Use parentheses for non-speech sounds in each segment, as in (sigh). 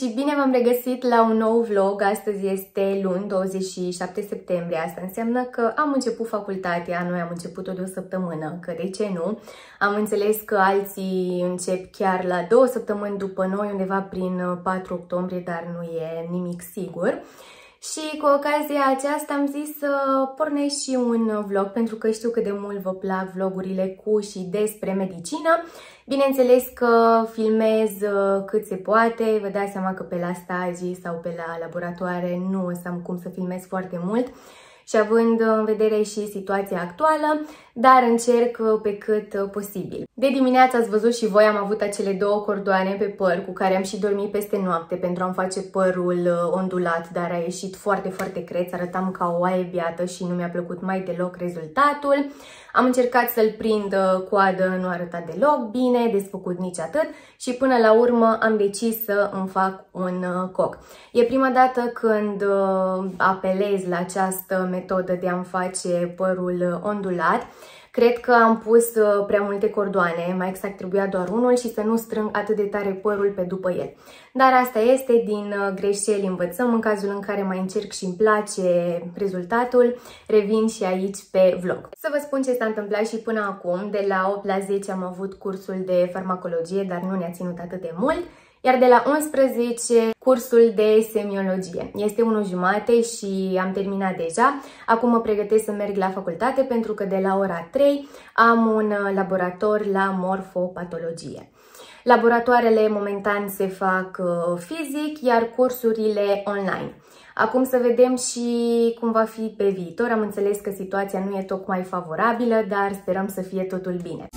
băieți și bine v-am regăsit la un nou vlog. Astăzi este luni, 27 septembrie. Asta înseamnă că am început facultatea, noi am început-o de o săptămână, că de ce nu? Am înțeles că alții încep chiar la două săptămâni după noi, undeva prin 4 octombrie, dar nu e nimic sigur. Și cu ocazia aceasta am zis să pornesc și un vlog, pentru că știu cât de mult vă plac vlogurile cu și despre medicină. Bineînțeles că filmez uh, cât se poate, vă dați seama că pe la stagii sau pe la laboratoare nu o să am cum să filmez foarte mult, și având în vedere și situația actuală, dar încerc uh, pe cât uh, posibil. De dimineață ați văzut și voi am avut acele două cordoane pe păr cu care am și dormit peste noapte pentru a-mi face părul uh, ondulat, dar a ieșit foarte, foarte creț, arătam ca o oaie biată și nu mi-a plăcut mai deloc rezultatul. Am încercat să-l prind coadă, nu arăta deloc bine, desfăcut nici atât și până la urmă am decis să îmi fac un coc. E prima dată când apelez la această metodă de a-mi face părul ondulat. Cred că am pus uh, prea multe cordoane, mai exact trebuia doar unul și să nu strâng atât de tare părul pe după el. Dar asta este, din uh, greșeli învățăm, în cazul în care mai încerc și îmi place rezultatul, revin și aici pe vlog. Să vă spun ce s-a întâmplat și până acum, de la 8 la 10 am avut cursul de farmacologie, dar nu ne-a ținut atât de mult iar de la 11 cursul de semiologie. Este unul jumate și am terminat deja. Acum mă pregătesc să merg la facultate pentru că de la ora 3 am un laborator la morfopatologie. Laboratoarele momentan se fac uh, fizic, iar cursurile online. Acum să vedem și cum va fi pe viitor. Am înțeles că situația nu e tocmai favorabilă, dar sperăm să fie totul bine.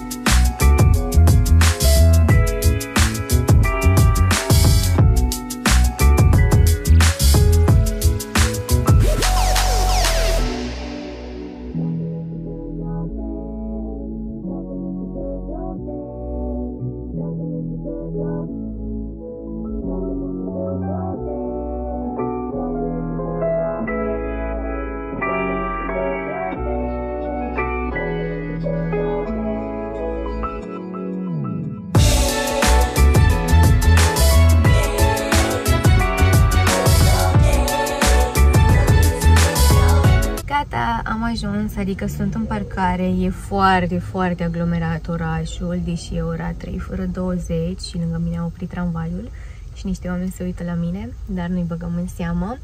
Ajuns, adică sunt în parcare, e foarte, foarte aglomerat orașul, deși e ora 3 fără 20 și lângă mine a oprit tramvaiul și niște oameni se uită la mine, dar nu-i băgăm în seamă.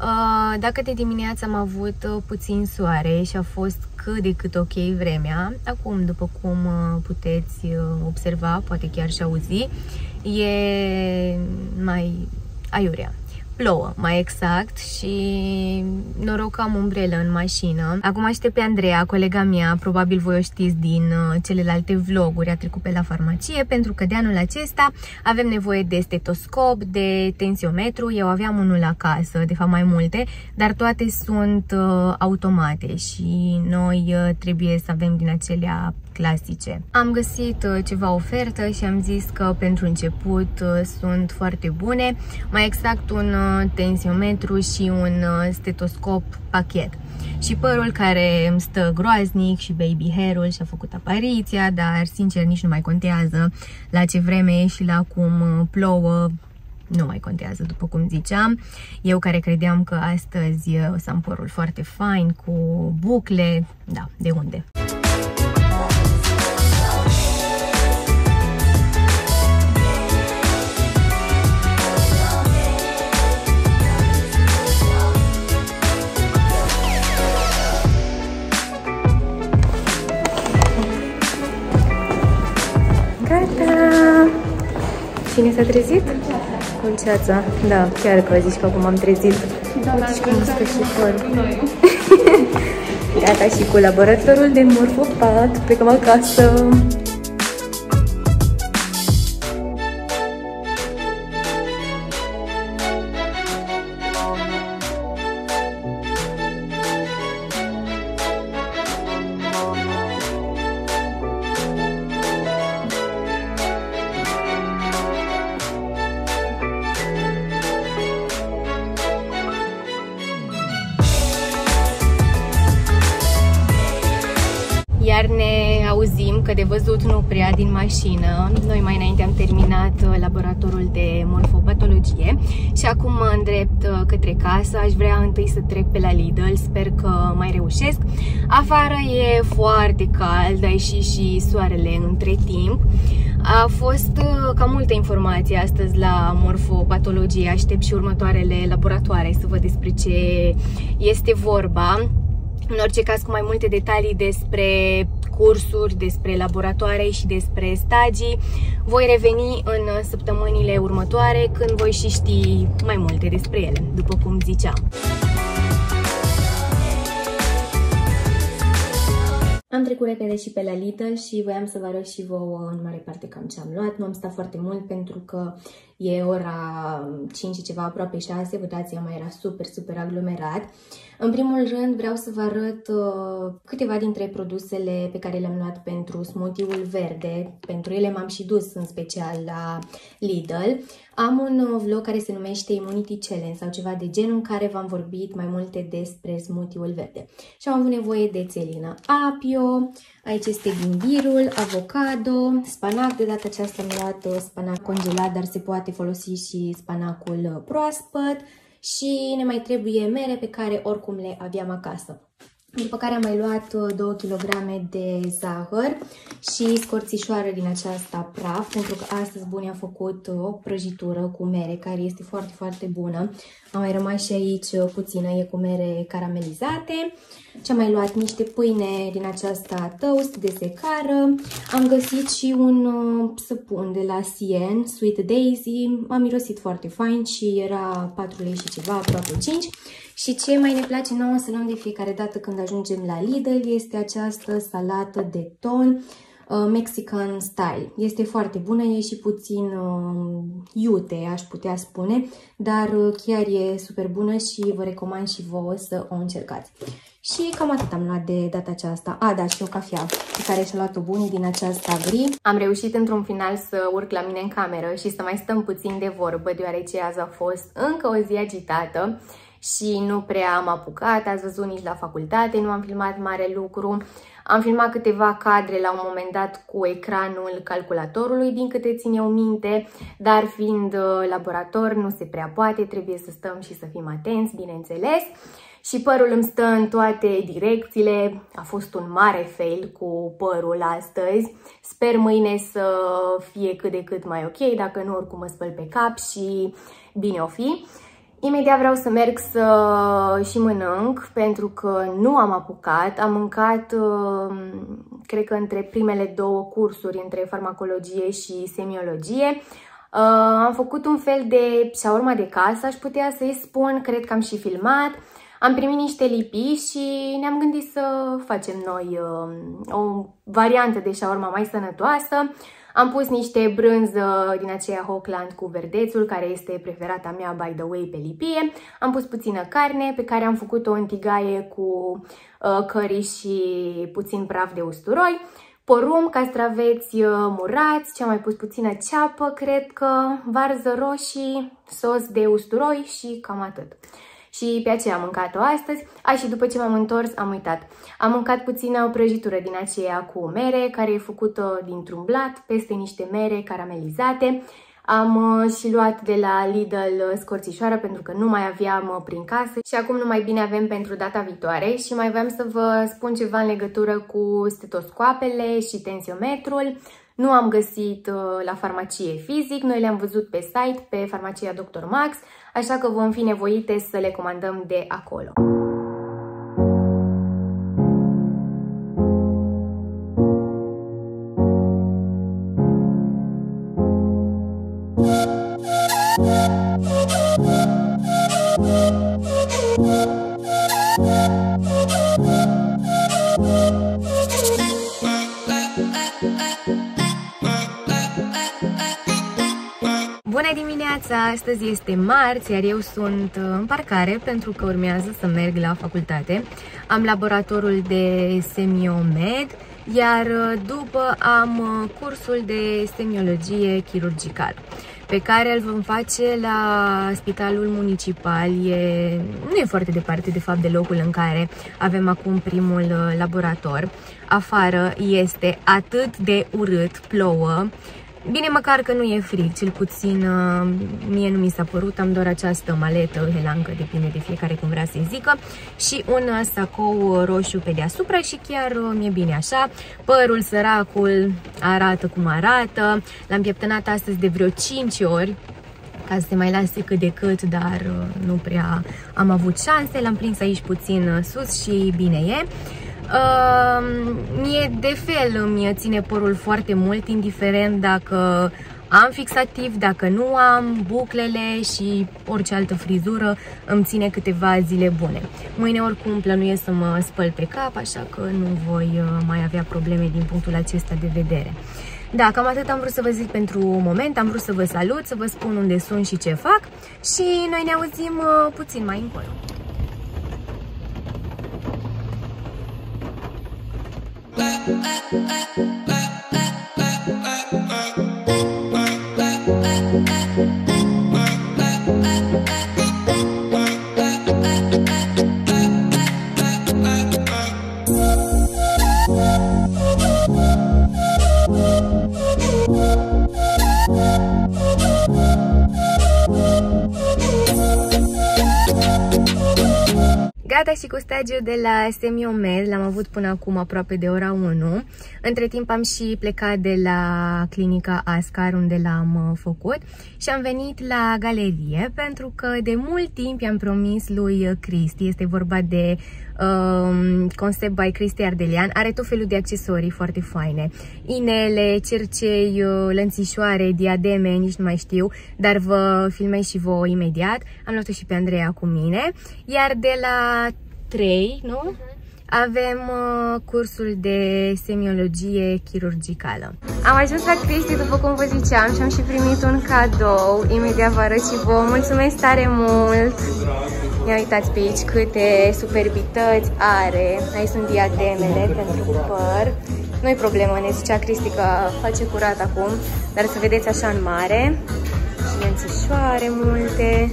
Uh, dacă de dimineață am avut uh, puțin soare și a fost cât de cât ok vremea, acum, după cum uh, puteți observa, poate chiar și auzi, e mai aiurea plouă, mai exact, și noroc că am umbrelă în mașină. Acum aștept pe Andreea, colega mea, probabil voi o știți din uh, celelalte vloguri, a trecut pe la farmacie, pentru că de anul acesta avem nevoie de stetoscop, de tensiometru, eu aveam unul acasă, de fapt mai multe, dar toate sunt uh, automate și noi uh, trebuie să avem din acelea clasice. Am găsit uh, ceva ofertă și am zis că pentru început uh, sunt foarte bune, mai exact un uh, tensiometru și un stetoscop pachet. Și părul care îmi stă groaznic și baby hair-ul și-a făcut apariția, dar sincer nici nu mai contează la ce vreme e și la cum plouă, nu mai contează, după cum ziceam. Eu care credeam că astăzi o să am părul foarte fain, cu bucle, da, de unde? Cine s-a trezit? Conceața. Da, chiar că zici că acum am trezit. Deci cum stă și păr. (laughs) Gata și cu laboratorul de morfopat. Plecăm acasă. Din mașină. Noi mai înainte am terminat uh, laboratorul de morfopatologie și acum mă îndrept uh, către casă. Aș vrea întâi să trec pe la Lidl, sper că mai reușesc. Afară e foarte cald, a ieșit și soarele între timp. A fost uh, cam multe informații astăzi la morfopatologie. Aștept și următoarele laboratoare să văd despre ce este vorba. În orice caz, cu mai multe detalii despre cursuri, despre laboratoare și despre stagii. Voi reveni în săptămânile următoare când voi și ști mai multe despre ele, după cum ziceam. Am trecut repede și pe la Lidl și voiam să vă arăt și vouă în mare parte cam ce am luat. Nu am stat foarte mult pentru că e ora 5 ceva, aproape 6, vă dați mai era super, super aglomerat. În primul rând vreau să vă arăt uh, câteva dintre produsele pe care le-am luat pentru smoothie-ul verde. Pentru ele m-am și dus în special la Lidl. Am un uh, vlog care se numește Immunity Challenge sau ceva de genul în care v-am vorbit mai multe despre smoothie-ul verde. Și am avut nevoie de țelină apio, aici este ghimbirul, avocado, spanac, de data aceasta am luat uh, spanac congelat, dar se poate folosi și spanacul proaspăt, și ne mai trebuie mere pe care oricum le aveam acasă. După care am mai luat 2 uh, kg de zahăr și scorțișoară din aceasta praf, pentru că astăzi Buni a făcut uh, o prăjitură cu mere, care este foarte, foarte bună. Am mai rămas și aici uh, puțină, e cu mere caramelizate. Și am mai luat niște pâine din aceasta toast de secară. Am găsit și un săpun de la Sien, Sweet Daisy. M-a mirosit foarte fain și era 4 lei și ceva, aproape 5. Și ce mai ne place nouă să luăm de fiecare dată când ajungem la Lidl este această salată de ton uh, Mexican style. Este foarte bună, e și puțin uh, iute, aș putea spune, dar uh, chiar e super bună și vă recomand și vouă să o încercați. Și cam atât am luat de data aceasta. A, da, și o cafea pe care și-a luat-o bunii din aceasta gri. Am reușit într-un final să urc la mine în cameră și să mai stăm puțin de vorbă, deoarece azi a fost încă o zi agitată și nu prea am apucat, ați văzut nici la facultate, nu am filmat mare lucru. Am filmat câteva cadre la un moment dat cu ecranul calculatorului, din câte țin eu minte, dar fiind uh, laborator nu se prea poate, trebuie să stăm și să fim atenți, bineînțeles. Și părul îmi stă în toate direcțiile, a fost un mare fail cu părul astăzi. Sper mâine să fie cât de cât mai ok, dacă nu oricum mă spăl pe cap și bine o fi. Imediat vreau să merg să și mănânc, pentru că nu am apucat. Am mâncat, uh, cred că între primele două cursuri, între farmacologie și semiologie. Uh, am făcut un fel de shawarma de casă, aș putea să-i spun, cred că am și filmat. Am primit niște lipi și ne-am gândit să facem noi uh, o variantă de shawarma mai sănătoasă. Am pus niște brânză din aceea Hochland cu verdețul, care este preferata mea, by the way, pe lipie. Am pus puțină carne, pe care am făcut-o în tigaie cu uh, curry și puțin praf de usturoi. Porum, castraveți uh, murați, ce-am mai pus puțină ceapă, cred că, varză roșii, sos de usturoi și cam atât și pe aceea am mâncat-o astăzi. A, și după ce m-am întors, am uitat. Am mâncat puțină prăjitură din aceea cu mere, care e făcută dintr-un blat, peste niște mere caramelizate. Am uh, și luat de la Lidl uh, scorțișoară pentru că nu mai aveam uh, prin casă și acum nu mai bine avem pentru data viitoare și mai vreau să vă spun ceva în legătură cu stetoscoapele și tensiometrul. Nu am găsit la farmacie fizic, noi le-am văzut pe site, pe farmacia Dr. Max, așa că vom fi nevoite să le comandăm de acolo. Astăzi este marți, iar eu sunt în parcare pentru că urmează să merg la facultate. Am laboratorul de semiomed, iar după am cursul de semiologie chirurgicală. pe care îl vom face la Spitalul Municipal. E, nu e foarte departe, de fapt, de locul în care avem acum primul uh, laborator. Afară este atât de urât, plouă, Bine, măcar că nu e frig, cel puțin uh, mie nu mi s-a părut, am doar această maletă, helancă, depinde de fiecare cum vrea să-i zică, și un sacou roșu pe deasupra și chiar uh, mi-e bine așa. Părul săracul arată cum arată, l-am pieptănat astăzi de vreo 5 ori, ca să se mai lase cât de cât, dar uh, nu prea am avut șanse, l-am prins aici puțin sus și bine e. Uh, mie de fel îmi ține părul foarte mult, indiferent dacă am fixativ, dacă nu am, buclele și orice altă frizură îmi ține câteva zile bune. Mâine oricum plănuiesc să mă spăl pe cap, așa că nu voi uh, mai avea probleme din punctul acesta de vedere. Da, cam atât am vrut să vă zic pentru moment, am vrut să vă salut, să vă spun unde sunt și ce fac și noi ne auzim uh, puțin mai încolo. Bye. Gata și cu stagiul de la Semiomed, l-am avut până acum aproape de ora 1. Între timp am și plecat de la clinica Ascar unde l-am uh, făcut și am venit la galerie pentru că de mult timp i-am promis lui Cristi, este vorba de um, Concept by Cristi Ardelian, are tot felul de accesorii foarte faine. Inele, cercei, uh, lănțișoare, diademe, nici nu mai știu, dar vă filmez și vouă imediat. Am luat-o și pe Andreea cu mine. Iar de la 3, nu? Uh -huh. Avem uh, cursul de semiologie chirurgicală. Am ajuns la Cristi, după cum vă ziceam, și am și primit un cadou. Imediat vă arăt și vouă. Mulțumesc tare mult! Ia uitați pe aici câte superbități are. Aici sunt diademele pentru păr. Nu-i problemă, ne zicea Cristi că face curat acum, dar să vedeți așa în mare. Și lențișoare multe.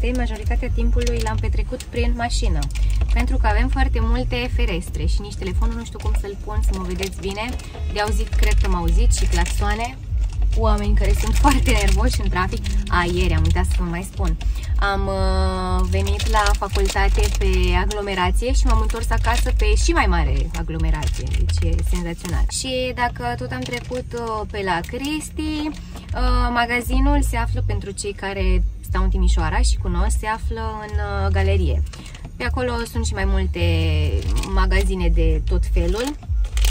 Facultate, majoritatea timpului l-am petrecut prin mașină. Pentru că avem foarte multe ferestre și nici telefonul nu știu cum să-l pun să mă vedeți bine. De auzit, cred că m auzit și claxoane. Oameni care sunt (laughs) foarte nervoși în trafic. A, ieri am uitat să vă mai spun. Am uh, venit la facultate pe aglomerație și m-am întors acasă pe și mai mare aglomerație. Deci e senzațional. Și dacă tot am trecut uh, pe la Cristi, uh, magazinul se află pentru cei care stau în Timișoara și cunosc, se află în uh, galerie. Pe acolo sunt și mai multe magazine de tot felul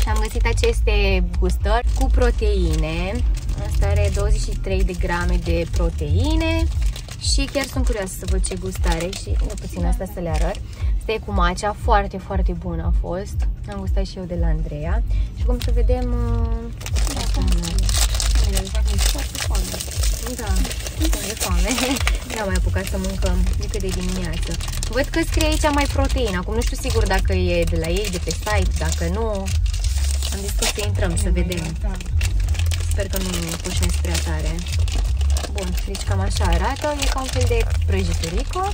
și am găsit aceste gustări cu proteine. Asta are 23 de grame de proteine și chiar sunt curioasă să văd ce gustare și eu puțin asta să le arăt. Asta e cu macea, foarte, foarte bună a fost. Am gustat și eu de la Andreea și cum să vedem... Da, da, e foame. (laughs) Nu am mai apucat să mâncăm încă de dimineață. Văd că scrie aici mai proteină. Acum nu știu sigur dacă e de la ei, de pe site, dacă nu. Am zis că să intrăm, să vedem. Sper că nu coșnesc prea tare. Bun, deci cam așa arată. E ca un fel de prăjiturico.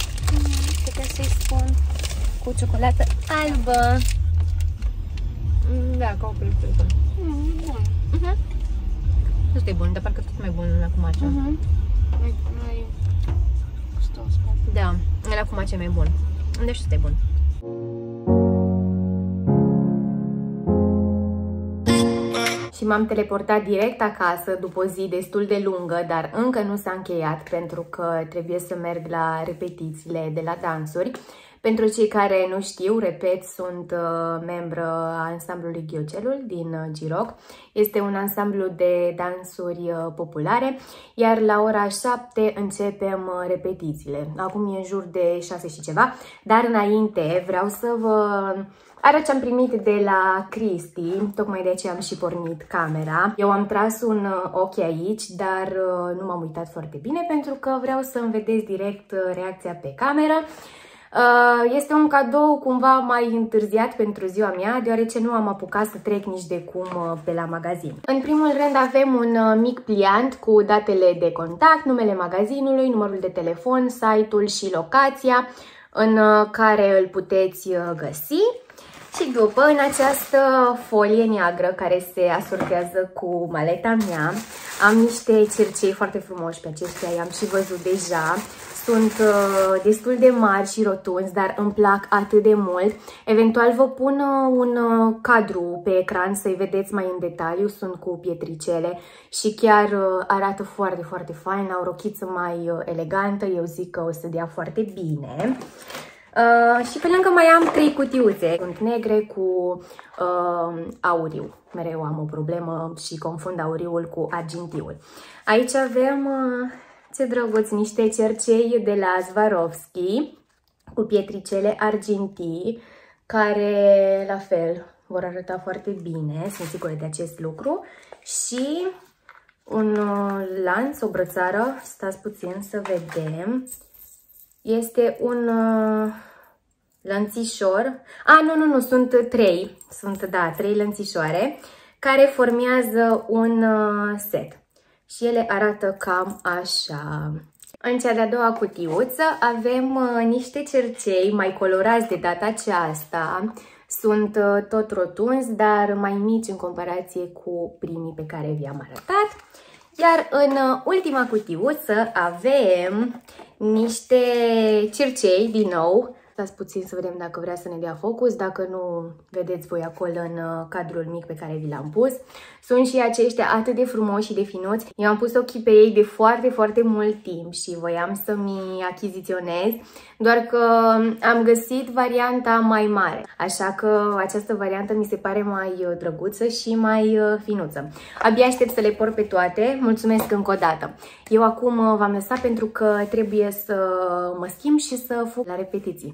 Putem să-i spun cu ciocolată albă. Da, ca o prăjiturico. Mm, bun. Uh mhm. -huh. Ăsta e bun, dar parcă tot mai bun la cu macea. Uh -huh. Mai, mai gustos. Da, la cu macea e mai bun. Deci ăsta e bun. și m-am teleportat direct acasă după o zi destul de lungă, dar încă nu s-a încheiat pentru că trebuie să merg la repetițiile de la dansuri Pentru cei care nu știu, repet, sunt uh, membră a ansamblului Ghiocelul din uh, Giroc. Este un ansamblu de dansuri uh, populare, iar la ora 7 începem uh, repetițiile. Acum e în jur de 6 și ceva, dar înainte vreau să vă arăt ce am primit de la Cristi, tocmai de aceea am și pornit camera. Eu am tras un uh, ochi aici, dar uh, nu m-am uitat foarte bine pentru că vreau să-mi vedeți direct uh, reacția pe cameră. Este un cadou cumva mai întârziat pentru ziua mea, deoarece nu am apucat să trec nici de cum pe la magazin. În primul rând avem un mic pliant cu datele de contact, numele magazinului, numărul de telefon, site-ul și locația în care îl puteți găsi. Și după, în această folie neagră care se asortează cu maleta mea, am niște cercei foarte frumoși pe aceștia, i-am și văzut deja. Sunt uh, destul de mari și rotunzi, dar îmi plac atât de mult. Eventual vă pun uh, un uh, cadru pe ecran să-i vedeți mai în detaliu. Sunt cu pietricele și chiar uh, arată foarte, foarte fain. Au rochiță mai uh, elegantă, eu zic că o să dea foarte bine. Uh, și pe lângă mai am trei cutiuțe. Sunt negre cu uh, auriu. Mereu am o problemă și confund auriul cu argintiul. Aici avem, uh, ce drăguț, niște cercei de la Swarovski cu pietricele argintii, care la fel vor arăta foarte bine, sunt sigură de acest lucru. Și un uh, lanț, o brățară, stați puțin să vedem, este un uh, lănțișor. A, nu, nu, nu, sunt trei. Sunt, da, trei lănțișoare care formează un uh, set. Și ele arată cam așa. În cea de-a doua cutiuță avem uh, niște cercei mai colorați de data aceasta. Sunt uh, tot rotunzi, dar mai mici în comparație cu primii pe care vi-am arătat. Iar în uh, ultima cutiuță avem niște cercei, din nou, Stați puțin să vedem dacă vrea să ne dea focus, dacă nu vedeți voi acolo în uh, cadrul mic pe care vi l-am pus. Sunt și aceștia atât de frumoși și de finuți. Eu am pus ochii pe ei de foarte, foarte mult timp și voiam să-mi achiziționez, doar că am găsit varianta mai mare. Așa că această variantă mi se pare mai uh, drăguță și mai uh, finuță. Abia aștept să le port pe toate. Mulțumesc încă o dată. Eu acum v-am lăsat pentru că trebuie să mă schimb și să fug la repetiții.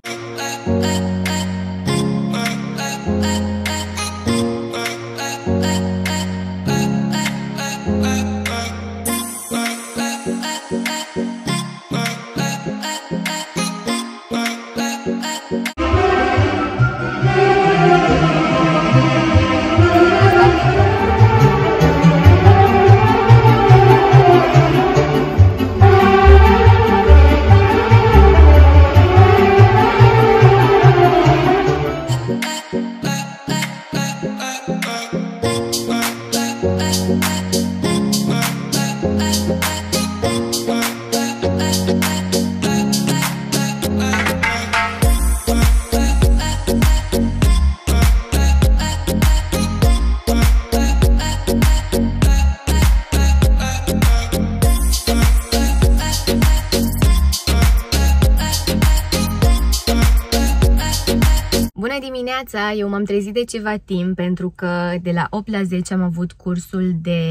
Dimineața, eu m-am trezit de ceva timp pentru că de la 8 la 10 am avut cursul de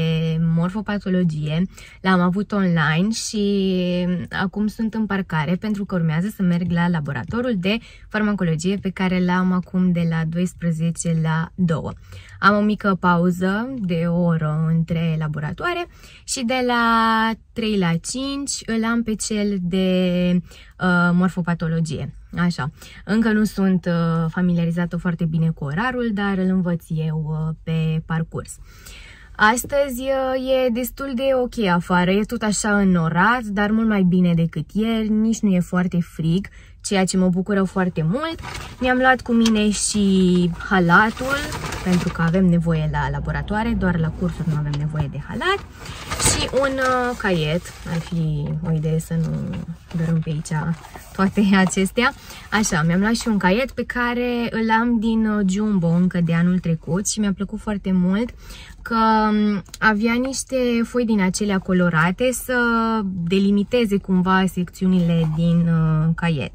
morfopatologie, l-am avut online și acum sunt în parcare pentru că urmează să merg la laboratorul de farmacologie pe care l-am acum de la 12 la 2. Am o mică pauză de o oră între laboratoare și de la 3 la 5 îl am pe cel de uh, morfopatologie. Așa, încă nu sunt uh, familiarizată foarte bine cu orarul, dar îl învăț eu uh, pe parcurs. Astăzi uh, e destul de ok afară, e tot așa înnorat, dar mult mai bine decât ieri, nici nu e foarte frig, ceea ce mă bucură foarte mult. Mi-am luat cu mine și halatul, pentru că avem nevoie la laboratoare, doar la cursuri nu avem nevoie de halat. Și un uh, caiet, ar fi o idee să nu dărâm pe aici toate acestea. Așa, mi-am luat și un caiet pe care îl am din uh, Jumbo încă de anul trecut și mi-a plăcut foarte mult că um, avea niște foi din acelea colorate să delimiteze cumva secțiunile din uh, caiet.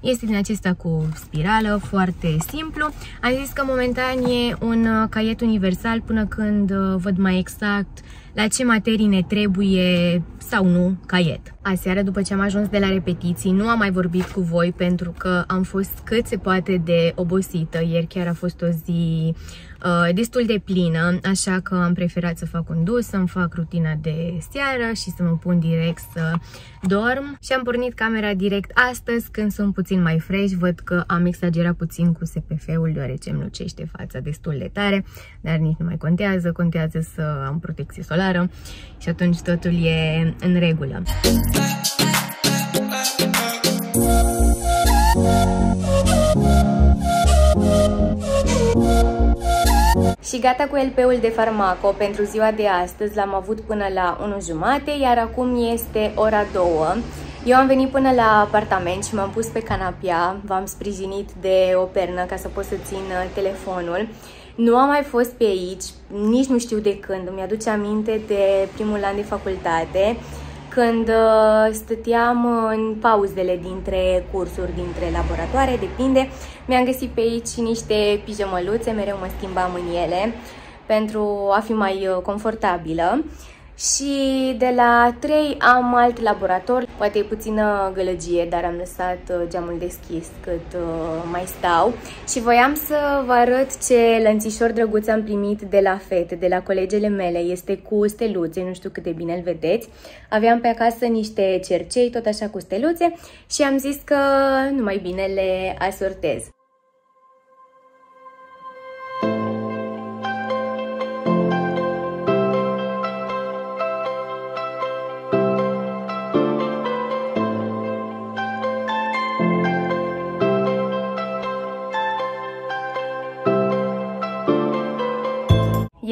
Este din acesta cu spirală, foarte simplu. Am zis că momentan e un caiet universal până când văd mai exact la ce materii ne trebuie sau nu caiet. Aseară, după ce am ajuns de la repetiții, nu am mai vorbit cu voi pentru că am fost cât se poate de obosită. Ieri chiar a fost o zi uh, destul de plină, așa că am preferat să fac un dus, să-mi fac rutina de seară și să mă pun direct să dorm. Și am pornit camera direct astăzi când sunt puțin mai fresh. Văd că am exagerat puțin cu SPF-ul deoarece îmi lucește fața destul de tare, dar nici nu mai contează, contează să am protecție solară și atunci totul e în regulă. Și gata cu LP-ul de farmaco pentru ziua de astăzi, l-am avut până la 1 jumate, iar acum este ora 2. Eu am venit până la apartament și m-am pus pe canapia, v-am sprijinit de o pernă ca să pot să țin uh, telefonul. Nu am mai fost pe aici, nici nu știu de când, îmi aduce aminte de primul an de facultate când uh, stăteam în pauzele dintre cursuri, dintre laboratoare, depinde, mi-am găsit pe aici niște pijamăluțe, mereu mă schimbam în ele pentru a fi mai uh, confortabilă și de la 3 am alt laborator, poate e puțină gălăgie, dar am lăsat uh, geamul deschis cât uh, mai stau și voiam să vă arăt ce lănțișor drăguț am primit de la fete, de la colegele mele, este cu steluțe, nu știu cât de bine îl vedeți. Aveam pe acasă niște cercei, tot așa cu steluțe și am zis că nu mai bine le asortez.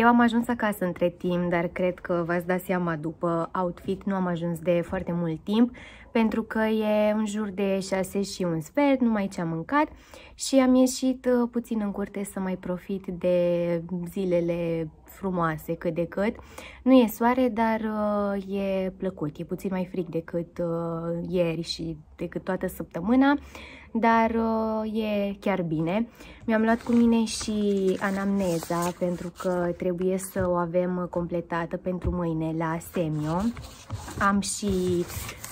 Eu am ajuns acasă între timp, dar cred că v-ați dat seama după outfit, nu am ajuns de foarte mult timp, pentru că e în jur de 6 și un sfert, numai ce am mâncat și am ieșit uh, puțin în curte să mai profit de zilele frumoase cât de cât. Nu e soare, dar uh, e plăcut, e puțin mai frig decât uh, ieri și decât toată săptămâna, dar uh, e chiar bine. Mi-am luat cu mine și anamneza pentru că trebuie să o avem completată pentru mâine la Semio. Am și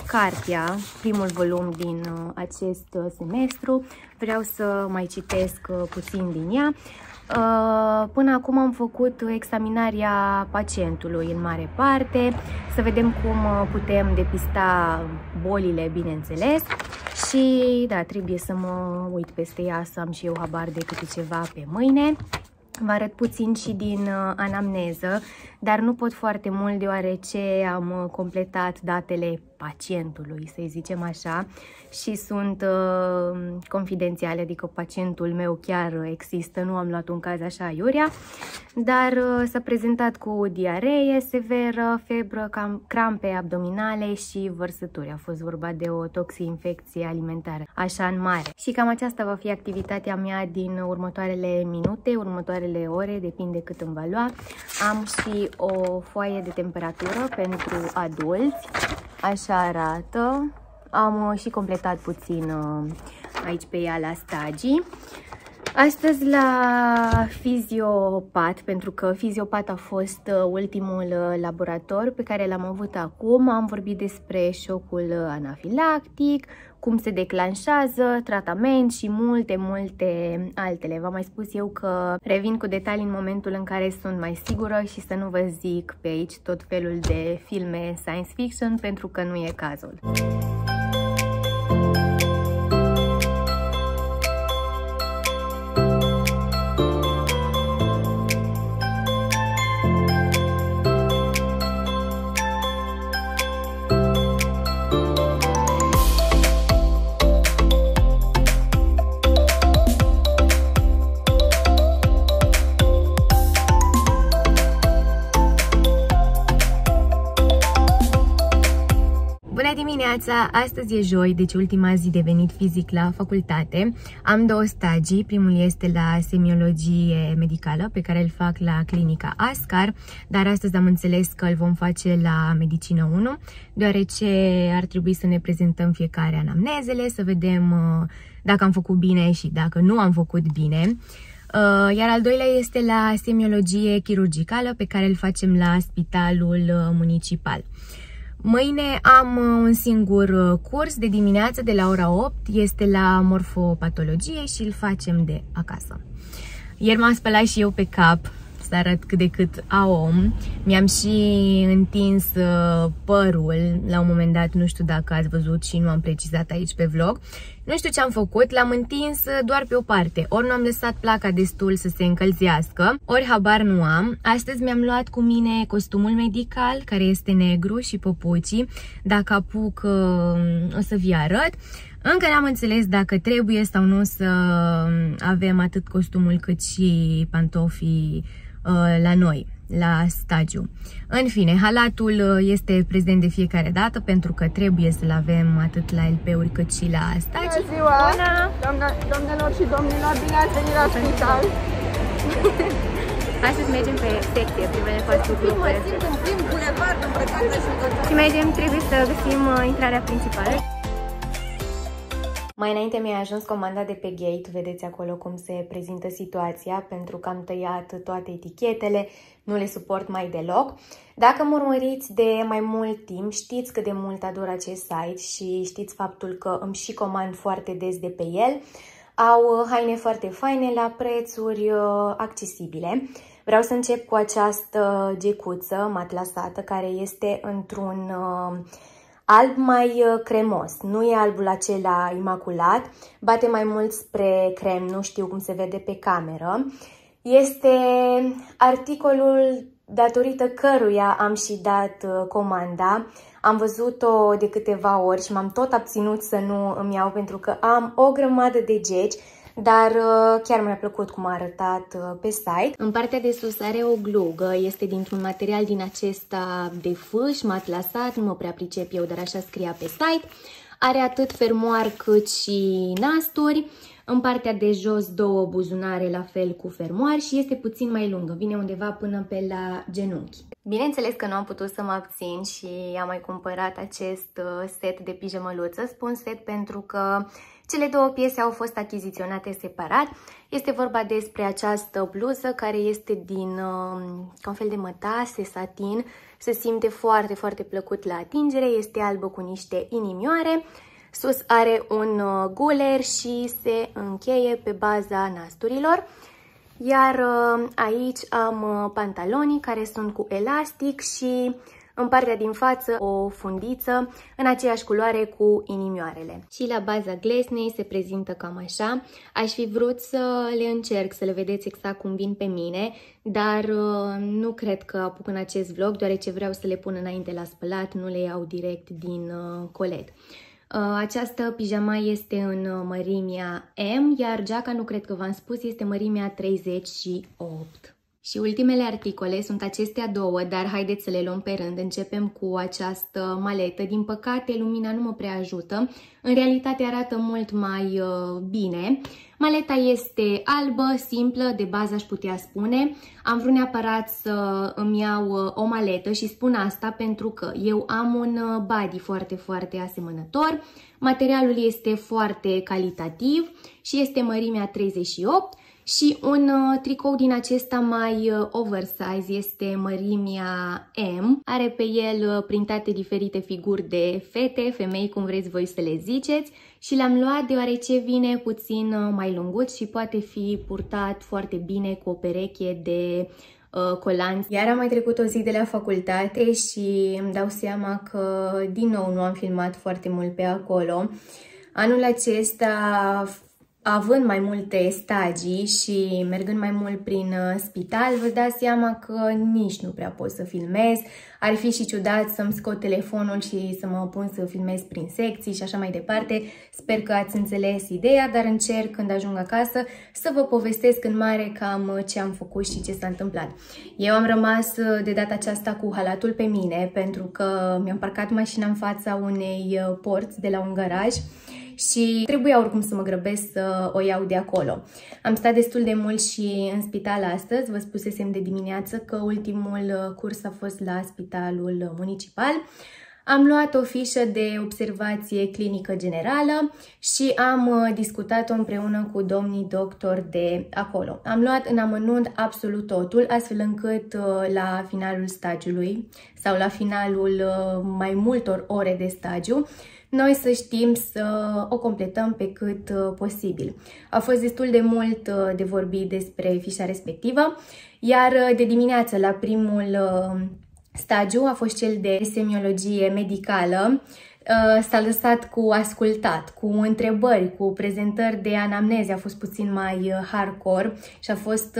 cartea, primul volum din uh, acest semestru. Vreau să mai citesc uh, puțin din ea. Uh, până acum am făcut examinarea pacientului în mare parte, să vedem cum uh, putem depista bolile, bineînțeles. Și da, trebuie să mă uit peste ea, să am și eu habar de câte ceva pe mâine. Vă arăt puțin și din uh, anamneză, dar nu pot foarte mult deoarece am completat datele pacientului, să zicem așa, și sunt uh, confidențiale, adică pacientul meu chiar există, nu am luat un caz așa iurea, dar uh, s-a prezentat cu diaree severă, febră, cam, crampe abdominale și vărsături. A fost vorba de o toxi-infecție alimentară, așa în mare. Și cam aceasta va fi activitatea mea din următoarele minute, următoarele ore, depinde cât îmi va lua. Am și o foaie de temperatură pentru adulți, așa arată am uh, și completat puțin uh, aici pe ea la stagii. Astăzi la fiziopat, pentru că fiziopat a fost uh, ultimul laborator pe care l-am avut acum, am vorbit despre șocul anafilactic, cum se declanșează, tratament și multe, multe altele. V-am mai spus eu că revin cu detalii în momentul în care sunt mai sigură și să nu vă zic pe aici tot felul de filme science fiction pentru că nu e cazul. Dimineața! Astăzi e joi, deci ultima zi de venit fizic la facultate. Am două stagii. Primul este la semiologie medicală, pe care îl fac la clinica Ascar, dar astăzi am înțeles că îl vom face la medicină 1, deoarece ar trebui să ne prezentăm fiecare anamnezele, să vedem uh, dacă am făcut bine și dacă nu am făcut bine. Uh, iar al doilea este la semiologie chirurgicală, pe care îl facem la spitalul uh, municipal. Mâine am uh, un singur uh, curs de dimineață de la ora 8, este la morfopatologie și îl facem de acasă. Ieri m-am spălat și eu pe cap să arăt cât de cât a om. Mi-am și întins uh, părul la un moment dat, nu știu dacă ați văzut și nu am precizat aici pe vlog. Nu știu ce am făcut, l-am întins uh, doar pe o parte. Ori nu am lăsat placa destul să se încălzească, ori habar nu am. Astăzi mi-am luat cu mine costumul medical, care este negru și popucii. Dacă apuc, uh, o să vi arăt. Încă n-am înțeles dacă trebuie sau nu să avem atât costumul cât și pantofii Uh, la noi, la stagiu. În fine, halatul uh, este prezent de fiecare dată pentru că trebuie să-l avem atât la LP-uri cât și la stagiu. Bună ziua! Bună! domnilor și domnilor, bine ați venit la spital! Astăzi mergem pe secție, primele patru grupuri. în prim bulevard îmbrăcată și Și mergem, trebuie să găsim uh, intrarea principală. Mai înainte mi-a ajuns comanda de pe gate, vedeți acolo cum se prezintă situația, pentru că am tăiat toate etichetele, nu le suport mai deloc. Dacă mă urmăriți de mai mult timp, știți cât de mult ador acest site și știți faptul că îmi și comand foarte des de pe el. Au uh, haine foarte faine la prețuri uh, accesibile. Vreau să încep cu această gecuță matlasată care este într-un uh, alb mai uh, cremos, nu e albul acela imaculat, bate mai mult spre crem, nu știu cum se vede pe cameră. Este articolul datorită căruia am și dat uh, comanda. Am văzut-o de câteva ori și m-am tot abținut să nu îmi iau pentru că am o grămadă de geci dar uh, chiar mi-a plăcut cum a arătat uh, pe site. În partea de sus are o glugă, este dintr-un material din acesta de fâș, matlasat, nu mă prea pricep eu, dar așa scria pe site. Are atât fermoar cât și nasturi. În partea de jos două buzunare la fel cu fermoar și este puțin mai lungă, vine undeva până pe la genunchi. Bineînțeles că nu am putut să mă abțin și am mai cumpărat acest uh, set de pijamăluță. Spun set pentru că cele două piese au fost achiziționate separat. Este vorba despre această bluză care este din uh, ca un fel de mătase, satin. Se simte foarte, foarte plăcut la atingere. Este albă cu niște inimioare. Sus are un uh, guler și se încheie pe baza nasturilor. Iar uh, aici am pantalonii care sunt cu elastic și în partea din față o fundiță în aceeași culoare cu inimioarele. Și la baza glesnei se prezintă cam așa. Aș fi vrut să le încerc, să le vedeți exact cum vin pe mine, dar uh, nu cred că apuc în acest vlog, deoarece vreau să le pun înainte la spălat, nu le iau direct din uh, colet. Uh, această pijama este în mărimea M, iar geaca, nu cred că v-am spus, este mărimea 38. Și ultimele articole sunt acestea două, dar haideți să le luăm pe rând. Începem cu această maletă. Din păcate, lumina nu mă prea ajută. În realitate arată mult mai uh, bine. Maleta este albă, simplă, de bază aș putea spune. Am vrut neapărat să îmi iau uh, o maletă și spun asta pentru că eu am un uh, body foarte, foarte asemănător. Materialul este foarte calitativ și este mărimea 38 și un uh, tricou din acesta mai uh, oversize este mărimea M. Are pe el uh, printate diferite figuri de fete, femei, cum vreți voi să le ziceți. Și l-am luat deoarece vine puțin mai lungut și poate fi purtat foarte bine cu o pereche de uh, colanți. Iar am mai trecut o zi de la facultate și îmi dau seama că din nou nu am filmat foarte mult pe acolo. Anul acesta având mai multe stagii și mergând mai mult prin uh, spital, vă dați seama că nici nu prea pot să filmez. Ar fi și ciudat să-mi scot telefonul și să mă pun să filmez prin secții și așa mai departe. Sper că ați înțeles ideea, dar încerc când ajung acasă să vă povestesc în mare cam uh, ce am făcut și ce s-a întâmplat. Eu am rămas uh, de data aceasta cu halatul pe mine pentru că mi-am parcat mașina în fața unei porți de la un garaj și trebuia oricum să mă grăbesc să o iau de acolo. Am stat destul de mult și în spital astăzi, vă spusesem de dimineață că ultimul curs a fost la spitalul municipal. Am luat o fișă de observație clinică generală și am uh, discutat-o împreună cu domnii doctori de acolo. Am luat în amănunt absolut totul, astfel încât uh, la finalul stagiului sau la finalul uh, mai multor ore de stagiu noi să știm să o completăm pe cât uh, posibil. A fost destul de mult uh, de vorbit despre fișa respectivă, iar uh, de dimineață la primul stagiu a fost cel de semiologie medicală, s-a lăsat cu ascultat, cu întrebări, cu prezentări de anamneze, a fost puțin mai hardcore și a fost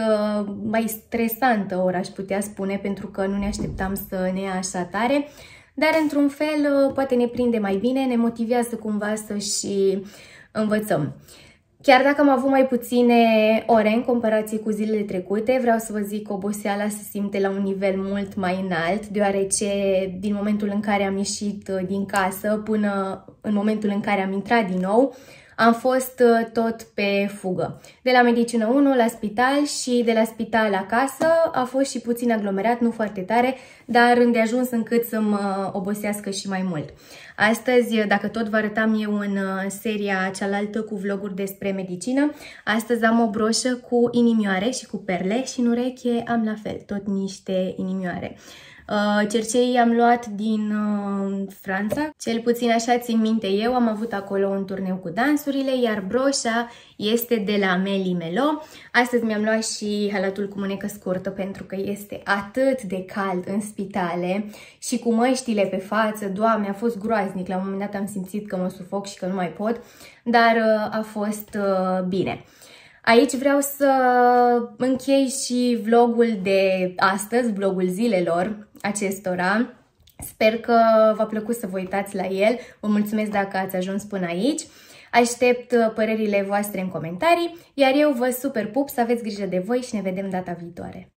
mai stresantă, ori aș putea spune, pentru că nu ne așteptam să ne ia așa tare dar într-un fel uh, poate ne prinde mai bine, ne motivează cumva să și învățăm. Chiar dacă am avut mai puține ore în comparație cu zilele trecute, vreau să vă zic că oboseala se simte la un nivel mult mai înalt, deoarece din momentul în care am ieșit uh, din casă până în momentul în care am intrat din nou, am fost uh, tot pe fugă. De la medicină 1 la spital și de la spital acasă a fost și puțin aglomerat, nu foarte tare, dar îndeajuns încât să mă obosească și mai mult. Astăzi, dacă tot vă arătam eu în uh, seria cealaltă cu vloguri despre medicină, astăzi am o broșă cu inimioare și cu perle și în ureche am la fel, tot niște inimioare. Uh, cercei am luat din uh, Franța, cel puțin așa țin minte eu, am avut acolo un turneu cu dansurile, iar broșa este de la Meli Melo. Astăzi mi-am luat și halatul cu mânecă scurtă pentru că este atât de cald în spitale și cu măștile pe față, doamne, a fost groaznic, la un moment dat am simțit că mă sufoc și că nu mai pot, dar uh, a fost bine. Aici vreau să închei și vlogul de astăzi, vlogul zilelor acestora. Sper că v-a plăcut să vă uitați la el. Vă mulțumesc dacă ați ajuns până aici. Aștept părerile voastre în comentarii, iar eu vă super pup să aveți grijă de voi și ne vedem data viitoare.